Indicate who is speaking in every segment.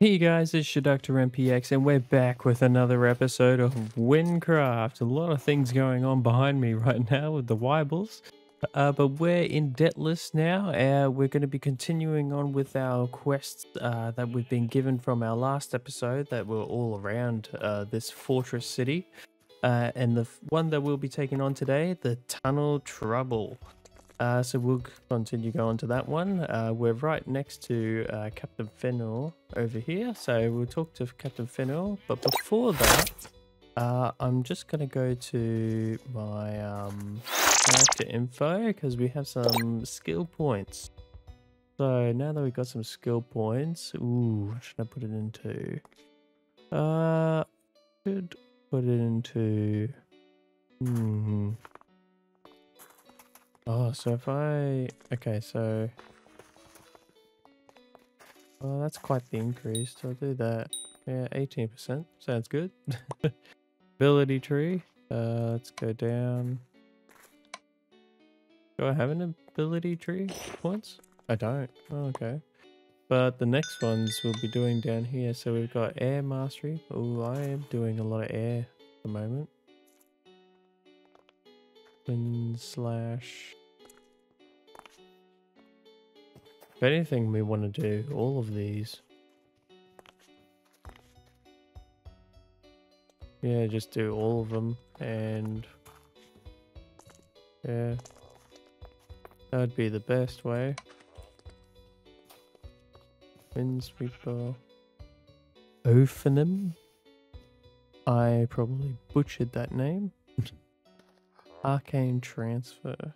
Speaker 1: Hey guys, it's your Dr. MPX, and we're back with another episode of Wynncraft. A lot of things going on behind me right now with the Wybels. Uh, but we're in Detlas now. Uh, we're going to be continuing on with our quests uh, that we've been given from our last episode that were all around uh, this fortress city. Uh, and the one that we'll be taking on today, the Tunnel Trouble. Uh, so we'll continue going to that one. Uh, we're right next to uh, Captain Fennel over here, so we'll talk to Captain Fennel. But before that, uh, I'm just gonna go to my um, character info because we have some skill points. So now that we've got some skill points, ooh, what should I put it into? Uh, could put it into. Hmm. Oh, so if I okay, so well, that's quite the increase. I'll do that. Yeah, eighteen percent sounds good. Ability tree. Uh, let's go down. Do I have an ability tree points? I don't. Oh, okay. But the next ones we'll be doing down here. So we've got air mastery. Oh, I am doing a lot of air at the moment. Wind slash. If anything, we want to do all of these. Yeah, just do all of them and yeah, that would be the best way. Windsweeper. Ophanim. I probably butchered that name. Arcane Transfer.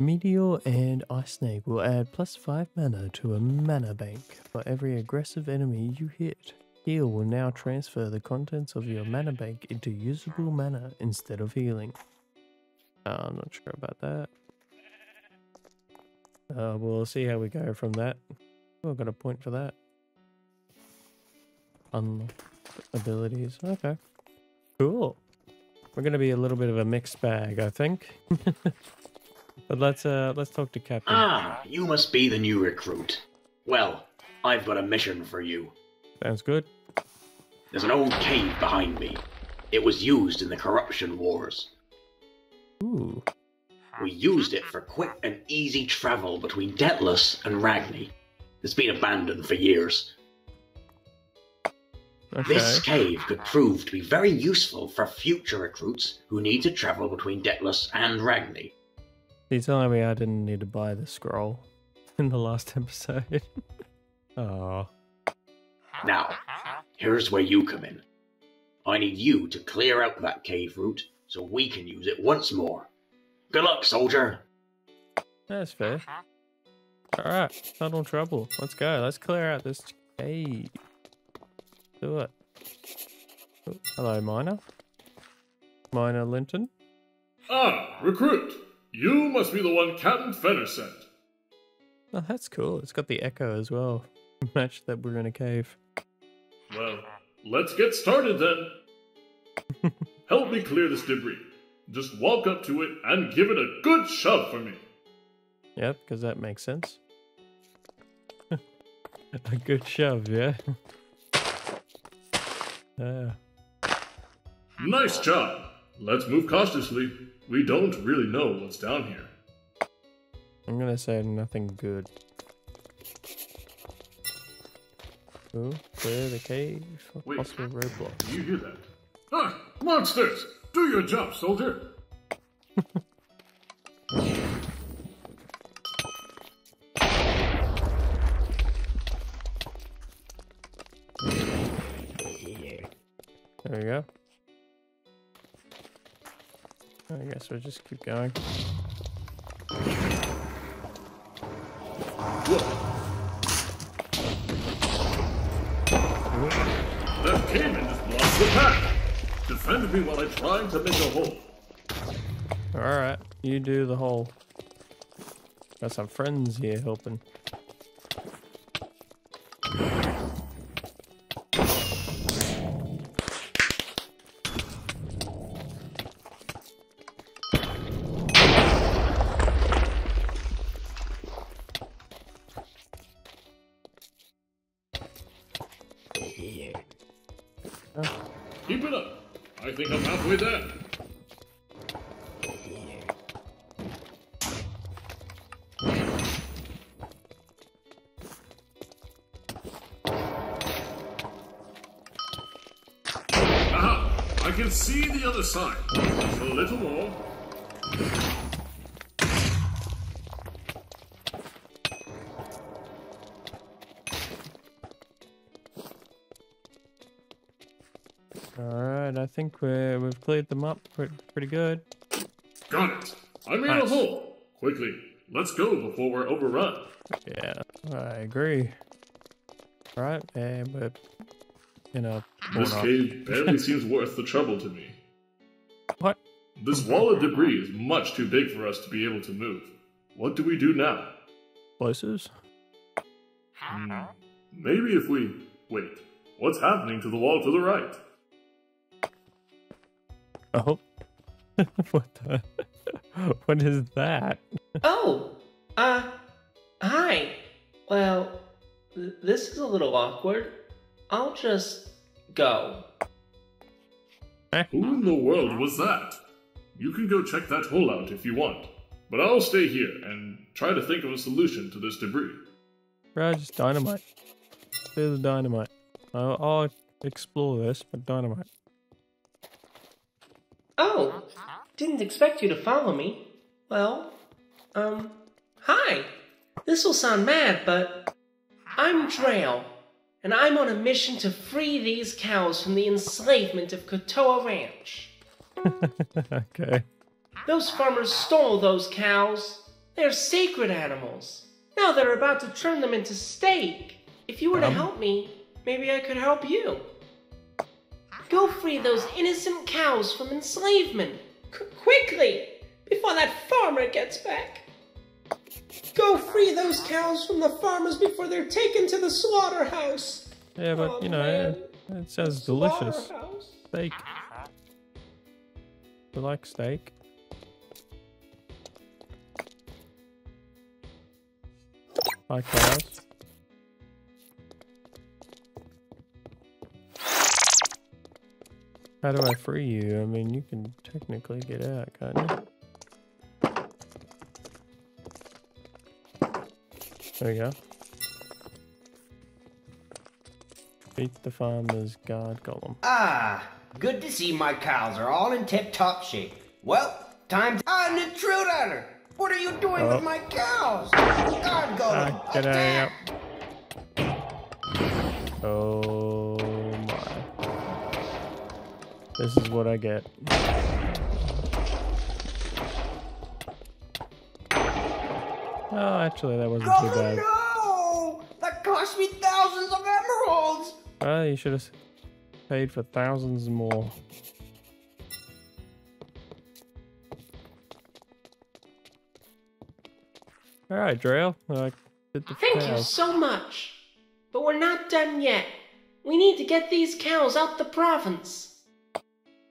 Speaker 1: Meteor and Ice Snake will add plus 5 mana to a mana bank for every aggressive enemy you hit. Heal will now transfer the contents of your mana bank into usable mana instead of healing. Uh, I'm not sure about that. Uh, we'll see how we go from that. Oh, I got a point for that. Unlock abilities. Okay. Cool. We're gonna be a little bit of a mixed bag, I think. but let's uh let's talk to Captain.
Speaker 2: Ah, you must be the new recruit. Well, I've got a mission for you.
Speaker 1: Sounds good.
Speaker 2: There's an old cave behind me. It was used in the corruption wars.
Speaker 1: Ooh.
Speaker 2: We used it for quick and easy travel between Detlas and Ragni. It's been abandoned for years.
Speaker 1: Okay.
Speaker 2: This cave could prove to be very useful for future recruits who need to travel between Detlas and Ragni.
Speaker 1: You telling me I didn't need to buy the scroll in the last episode? oh.
Speaker 2: Now, here's where you come in. I need you to clear out that cave route so we can use it once more. Good luck, soldier.
Speaker 1: That's fair. Alright, tunnel trouble. Let's go. Let's clear out this cave. Do it. Oh, hello, Miner. Miner Linton.
Speaker 3: Ah, recruit! You must be the one Captain Fennel sent.
Speaker 1: Oh, that's cool. It's got the echo as well. Match that we're in a cave.
Speaker 3: Well, let's get started then. Help me clear this debris. Just walk up to it and give it a good shove for me.
Speaker 1: Yep, because that makes sense. a good shove, yeah. Uh,
Speaker 3: Nice job. Let's move cautiously. We don't really know what's down here.
Speaker 1: I'm gonna say nothing good. Ooh, clear the cave for
Speaker 3: Wait.
Speaker 1: possible roadblocks.
Speaker 3: Do you hear that? Ah, monsters! Do your job, soldier.
Speaker 1: There we go. I guess we'll just keep going.
Speaker 3: That cave just blocks the path. Defend me while I try to make a hole.
Speaker 1: Alright, you do the whole. Got some friends here helping.
Speaker 3: Keep it up. I think I'm halfway there. Aha! I can see the other side. Just a little more.
Speaker 1: Think we're, we've cleared them up pretty, pretty good.
Speaker 3: Got it. I made
Speaker 1: Nice.
Speaker 3: a hole. Quickly, let's go before we're overrun.
Speaker 1: Yeah, I agree. Right, and we're in a
Speaker 3: This cave barely seems worth the trouble to me.
Speaker 1: What?
Speaker 3: This wall of debris is much too big for us to be able to move. What do we do now?
Speaker 1: Places? Hmm.
Speaker 3: Maybe if we. Wait, what's happening to the wall to the right?
Speaker 1: Oh. what the? What is that?
Speaker 4: Oh, uh, hi. Well, th- this is a little awkward. I'll just go.
Speaker 3: Who in the world was that? You can go check that hole out if you want, but I'll stay here and try to think of a solution to this debris.
Speaker 1: Bro, just dynamite. There's dynamite. I'll, I'll explore this, but dynamite.
Speaker 4: Oh, didn't expect you to follow me. Well, um, hi. This will sound mad, but I'm Drail, and I'm on a mission to free these cows from the enslavement of Kotoa Ranch.
Speaker 1: okay.
Speaker 4: Those farmers stole those cows. They're sacred animals. Now they're about to turn them into steak. If you were to
Speaker 1: Um.
Speaker 4: help me, maybe I could help you. Go free those innocent cows from enslavement. Qu- quickly, before that farmer gets back. Go free those cows from the farmers before they're taken to the slaughterhouse.
Speaker 1: Yeah, but
Speaker 4: Oh,
Speaker 1: you know, it, it sounds delicious. Steak. You like steak? Like cows? How do I free you? I mean, you can technically get out, can't you? There we go. Beat the farmer's guard golem.
Speaker 5: Ah, good to see my cows are all in tip-top shape. Well, time to... Ah, an intruder! What are you doing
Speaker 1: Oh.
Speaker 5: with my cows? God, go
Speaker 1: Ah, get out Oh This is what I get. Oh, actually, that wasn't too
Speaker 5: Oh
Speaker 1: bad.
Speaker 5: no! That cost me thousands of emeralds!
Speaker 1: Well, you should have paid for thousands more. Alright, Drail. I did the
Speaker 4: Thank you so much. But we're not done yet. We need to get these cows out the province.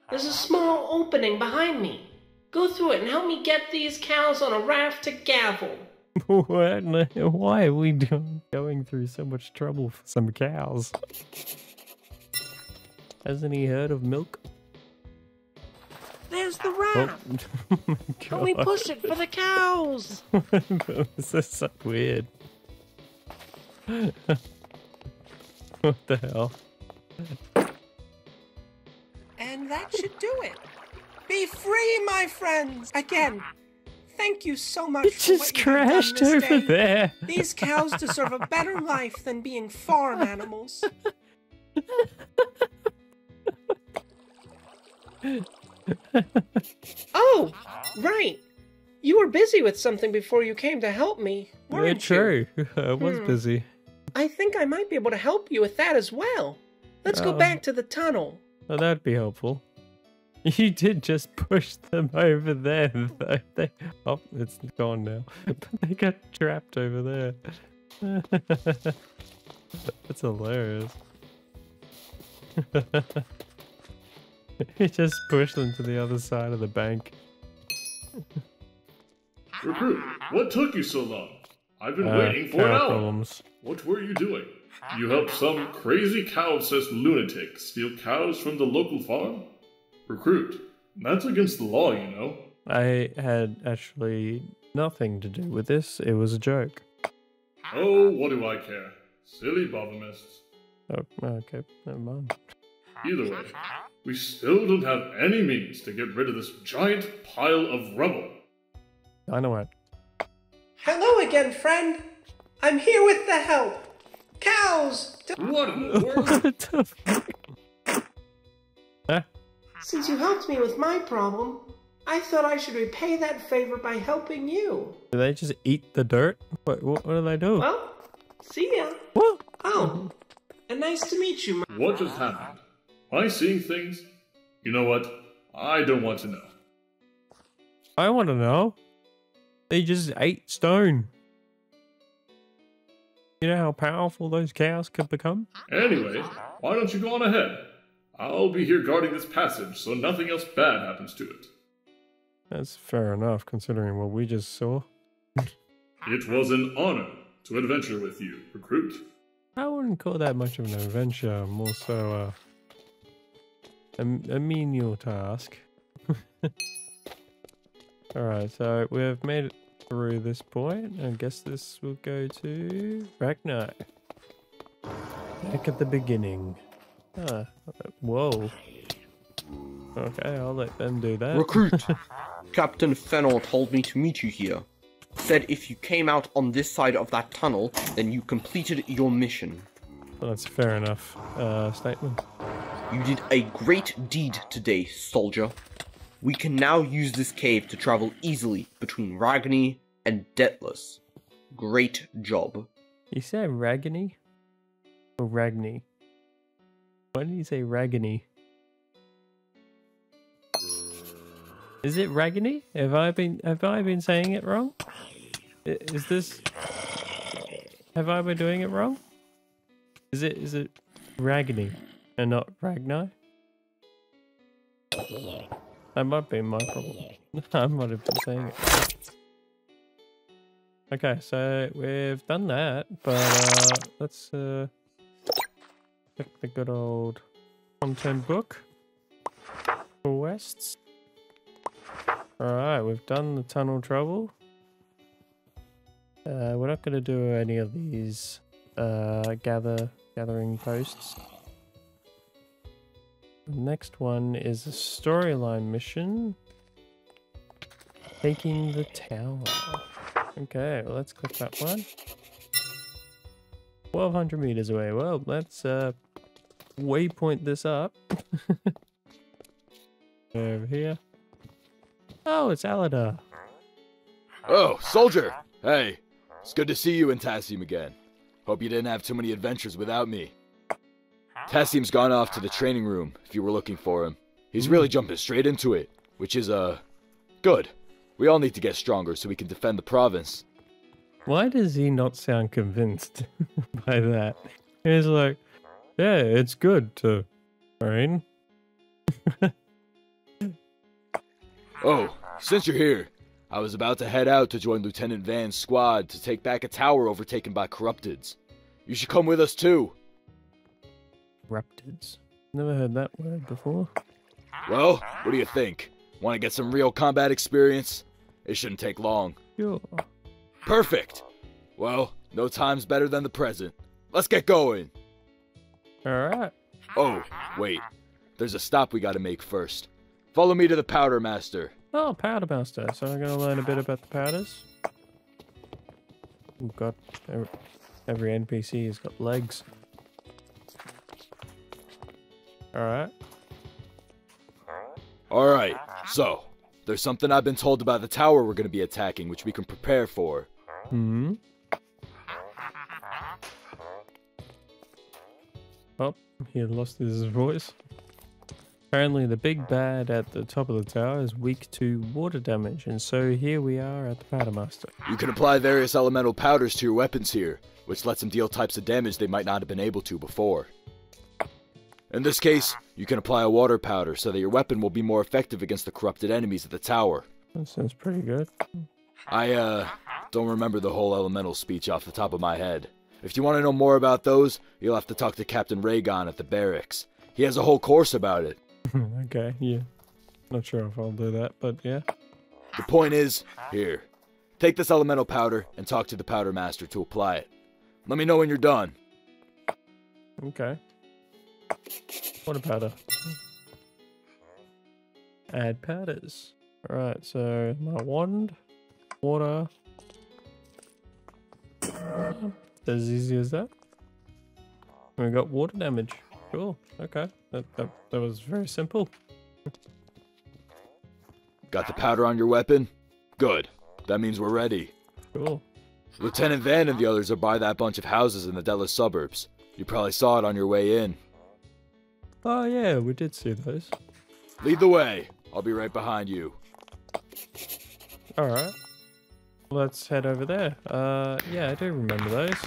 Speaker 4: There's a small opening behind me. Go through it and help me get these cows on a raft to Gavel.
Speaker 1: What? Why are we doing, going through so much trouble for some cows? Hasn't he heard of milk?
Speaker 4: There's the
Speaker 1: Oh,
Speaker 4: raft.
Speaker 1: oh my
Speaker 4: Help me push it for the cows.
Speaker 1: this is so weird. what the hell?
Speaker 6: And that should do it. Be free, my friends! Again, thank you so much
Speaker 1: It
Speaker 6: for
Speaker 1: just
Speaker 6: what you done
Speaker 1: crashed
Speaker 6: this
Speaker 1: over
Speaker 6: day.
Speaker 1: there.
Speaker 6: These cows deserve a better life than being farm animals.
Speaker 4: Oh, right. You were busy with something before you came to help me,
Speaker 1: Yeah,
Speaker 4: weren't you?
Speaker 1: true. I was
Speaker 4: Hmm.
Speaker 1: busy.
Speaker 4: I think I might be able to help you with that as well. Let's go
Speaker 1: Oh.
Speaker 4: back to the tunnel.
Speaker 1: Oh, that'd be helpful. You did just push them over there. though. They, oh, it's gone now. But they got trapped over there. That's hilarious. he just pushed them to the other side of the bank.
Speaker 3: Recruit, what took you so long? I've been
Speaker 1: Uh,
Speaker 3: waiting for an hour.
Speaker 1: problems.
Speaker 3: What were you doing? You helped some crazy cow-obsessed lunatic steal cows from the local farm? Recruit, that's against the law, you know.
Speaker 1: I had actually nothing to do with this. It was a joke.
Speaker 3: Oh, what do I care? Silly Bovemists.
Speaker 1: Oh, okay, never mind.
Speaker 3: Either way, we still don't have any means to get rid of this giant pile of rubble.
Speaker 1: I know Dynamite.
Speaker 6: Hello again, friend. I'm here with the help. Cows!
Speaker 3: What in the world?
Speaker 1: what the fuck? Huh?
Speaker 4: Since you helped me with my problem, I thought I should repay that favor by helping you.
Speaker 1: Do they just eat the dirt? What, what, what do they do?
Speaker 4: Well, see ya.
Speaker 1: What?
Speaker 4: Oh, and nice to meet you. my-
Speaker 3: What just happened? Am I seeing things? You know what? I don't want to know.
Speaker 1: I want to know. They just ate stone. You know how powerful those cows could become?
Speaker 3: Anyway, why don't you go on ahead? I'll be here guarding this passage so nothing else bad happens to it.
Speaker 1: That's fair enough, considering what we just saw.
Speaker 3: It was an honor to adventure with you, recruit.
Speaker 1: I wouldn't call that much of an adventure, more so uh, a, a menial task. Alright, so we've made it through this point. I guess this will go to Ragnar. Back at the beginning. Ah, whoa. Okay, I'll let them do that.
Speaker 7: Recruit! Captain Fennel told me to meet you here. Said if you came out on this side of that tunnel, then you completed your mission.
Speaker 1: Well, that's a fair enough uh, statement.
Speaker 7: You did a great deed today, soldier. We can now use this cave to travel easily between Ragni and Detlas. Great job.
Speaker 1: You say Ragni? Or Ragni? Why did you say Ragni? Is it Ragni? Have I been have I been saying it wrong? Is this Have I been doing it wrong? Is it is it Ragni and not Ragnar? That might be my problem. I might have been saying it. Okay, so we've done that, but uh, let's uh, check the good old content book. Quests. Alright, we've done the tunnel trouble. Uh, we're not going to do any of these uh, gather gathering posts. Next one is a storyline mission. Taking the tower. Okay, well, let's click that one. 1200 meters away. Well, let's uh, waypoint this up. Over here. Oh, it's Aledar.
Speaker 8: Oh, soldier! Hey, it's good to see you and Tasim again. Hope you didn't have too many adventures without me. Tasim's gone off to the training room if you were looking for him. He's really jumping straight into it, which is, uh, good. We all need to get stronger so we can defend the province.
Speaker 1: Why does he not sound convinced by that? He's like, yeah, it's good to train.
Speaker 8: Oh, since you're here, I was about to head out to join Lieutenant Van's squad to take back a tower overtaken by Corrupteds. You should come with us too.
Speaker 1: Raptids. Never heard that word before.
Speaker 8: Well, what do you think? Want to get some real combat experience? It shouldn't take long.
Speaker 1: Sure.
Speaker 8: Perfect! Well, no time's better than the present. Let's get going!
Speaker 1: Alright.
Speaker 8: Oh, wait. There's a stop we gotta make first. Follow me to the Powder Master.
Speaker 1: Oh, powder master. So I'm gonna learn a bit about the powders. We've got every, every NPC has got legs. Alright.
Speaker 8: Alright, so, there's something I've been told about the tower we're gonna be attacking, which we can prepare for.
Speaker 1: Hmm. Oh, he lost his voice. Apparently, the big bad at the top of the tower is weak to water damage, and so here we are at the Powder Master.
Speaker 8: You can apply various elemental powders to your weapons here, which lets them deal types of damage they might not have been able to before. In this case, you can apply a water powder so that your weapon will be more effective against the corrupted enemies of the tower.
Speaker 1: That sounds pretty good.
Speaker 8: I, uh, don't remember the whole elemental speech off the top of my head, If you want to know more about those, you'll have to talk to Captain Raygon at the barracks. He has a whole course about it.
Speaker 1: okay, yeah. Not sure if I'll do that, but yeah.
Speaker 8: The point is, here, take this elemental powder and talk to the powder master to apply it. Let me know when you're done.
Speaker 1: Okay. Water powder. Add powders. Alright, so my wand, water. As easy as that. We got water damage. Cool. Okay. That, that, that was very simple.
Speaker 8: Got the powder on your weapon? Good. That means we're ready.
Speaker 1: Cool.
Speaker 8: Lieutenant Van and the others are by that bunch of houses in the Detlas suburbs. You probably saw it on your way in.
Speaker 1: Oh yeah, we did see those.
Speaker 8: Lead the way. I'll be right behind you.
Speaker 1: Alright. Let's head over there. Uh, yeah, I do remember those.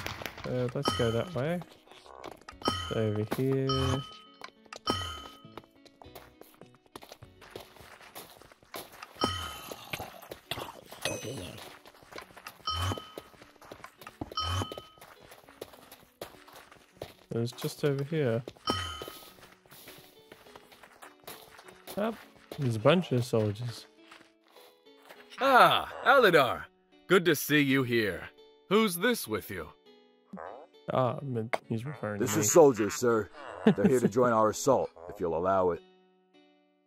Speaker 1: Uh, let's go that way. Over here. It was just over here. Oh, there's a bunch of soldiers.
Speaker 9: Ah, Aledar. Good to see you here. Who's this with you?
Speaker 1: Ah, I he's referring
Speaker 8: This
Speaker 1: to me.
Speaker 8: is soldiers, sir. They're here to join our assault, if you'll allow it.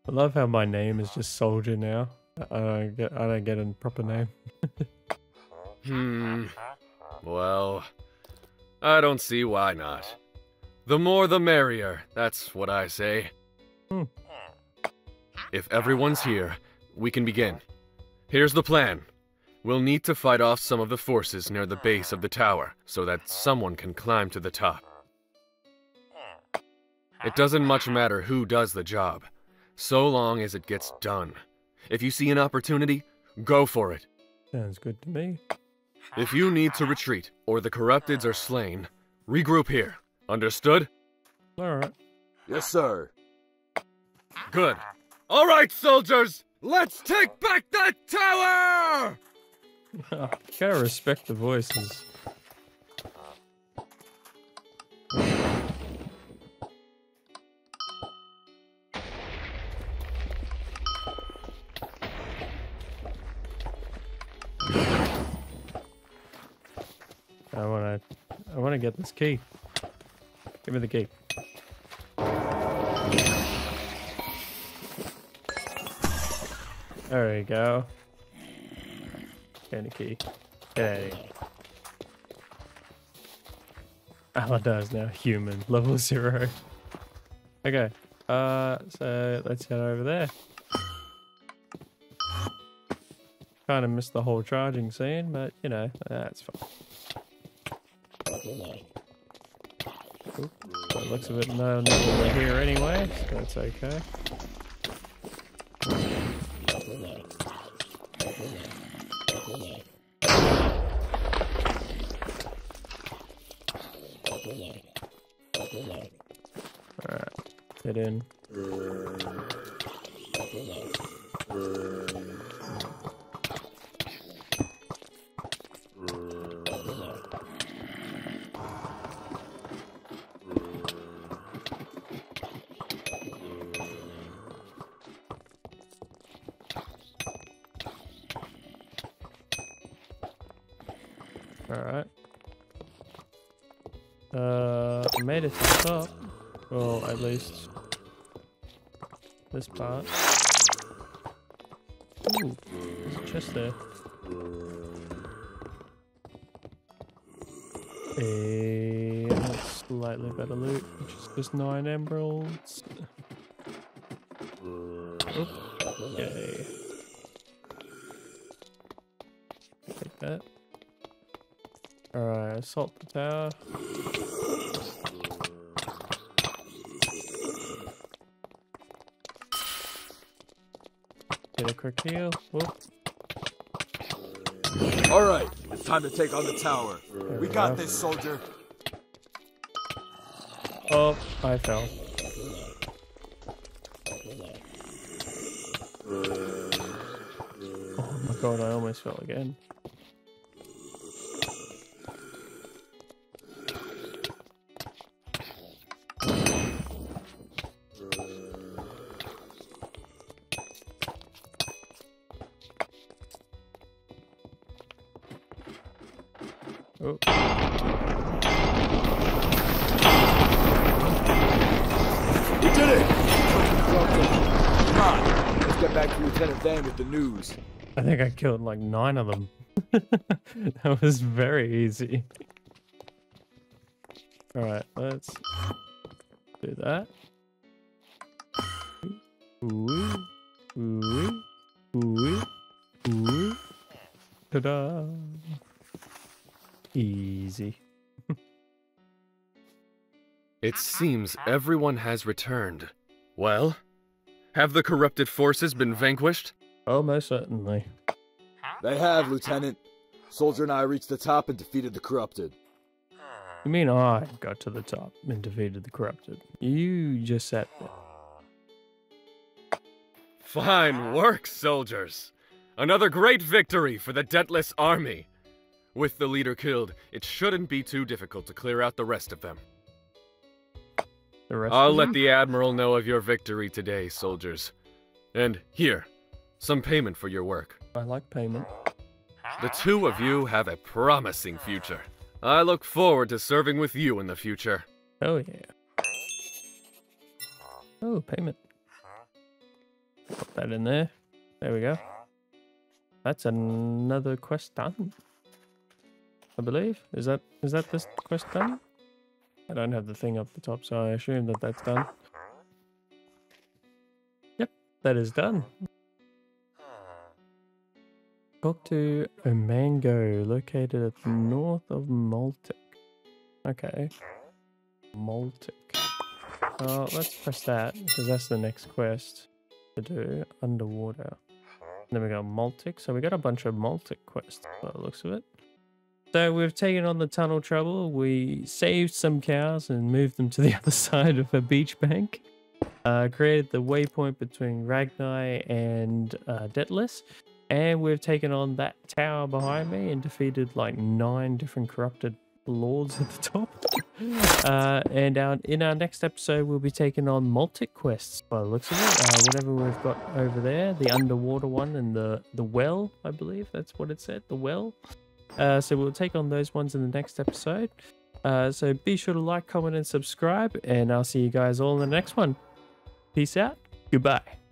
Speaker 1: I love how my name is just soldier now. I don't get I don't get a proper name.
Speaker 9: Hmm. Well, I don't see why not. The more the merrier, that's what I say.
Speaker 1: Hmm.
Speaker 9: If everyone's here, we can begin. Here's the plan. We'll need to fight off some of the forces near the base of the tower so that someone can climb to the top. It doesn't much matter who does the job, so long as it gets done. If you see an opportunity, go for it.
Speaker 1: Sounds good to me.
Speaker 9: If you need to retreat or the corrupteds are slain, regroup here. Understood?
Speaker 1: Alright.
Speaker 8: Yes, sir.
Speaker 9: Good. All right, soldiers, let's take back that tower!
Speaker 1: Oh, I Gotta respect the voices. I wanna I wanna get this key. Give me the key. There we go. Get the key. Get out of here. Aledar now human, level zero. Okay, uh, so let's head over there. Kind of missed the whole charging scene, but you know, that's fine. Oop, looks of it, no are here anyway, so that's okay. Alright. Uh, I made it to the top. Well, at least this part. Ooh, there's a chest there. And that's slightly better loot, which is just nine emeralds. Oop, okay. Assault the tower. Get a quick heal. Whoop.
Speaker 8: All right, it's time to take on the tower.
Speaker 1: There
Speaker 8: We
Speaker 1: we
Speaker 8: got
Speaker 1: go.
Speaker 8: this, soldier.
Speaker 1: Oh, I fell. Oh my god, I almost fell again.
Speaker 8: Get back to Lieutenant Van with the news.
Speaker 1: I think I killed like nine of them. that was very easy. Alright, let's do that. Ooh, ooh, ooh, ooh. Ta-da! Easy.
Speaker 9: It seems everyone has returned. Well, have the corrupted forces been vanquished?
Speaker 1: Oh, most certainly.
Speaker 8: They have, Lieutenant. Soldier and I reached the top and defeated the corrupted.
Speaker 1: You mean I got to the top and defeated the corrupted? You just sat there.
Speaker 9: Fine work, soldiers! Another great victory for the Detlas army! With the leader killed, it shouldn't be too difficult to clear out the rest of them.
Speaker 1: The rest
Speaker 9: I'll let the Admiral know of your victory today, soldiers. And here, some payment for your work.
Speaker 1: I like payment.
Speaker 9: The two of you have a promising future. I look forward to serving with you in the future.
Speaker 1: Oh yeah. Oh, payment. Put that in there. There we go. That's another quest done. I believe. Is that is that this quest done? I don't have the thing up the top, so I assume that that's done. Yep, that is done. Talk to Omango, located at the north of Maltic. Okay. Maltic. Uh, let's press that, because that's the next quest to do, underwater. then we got Maltic, so we got a bunch of Maltic quests by the looks of it. So we've taken on the tunnel trouble, we saved some cows and moved them to the other side of a beach bank. Uh, created the waypoint between Ragnai and uh. And we've taken on that tower behind me and defeated like nine different corrupted lords at the top. Uh, and our, in our next episode, we'll be taking on Maltic quests by the looks of it. Uh, whatever we've got over there, the underwater one and the, the well, I believe that's what it said, the well. Uh, so we'll take on those ones in the next episode. Uh, so be sure to like, comment, and subscribe. And I'll see you guys all in the next one. Peace out. Goodbye.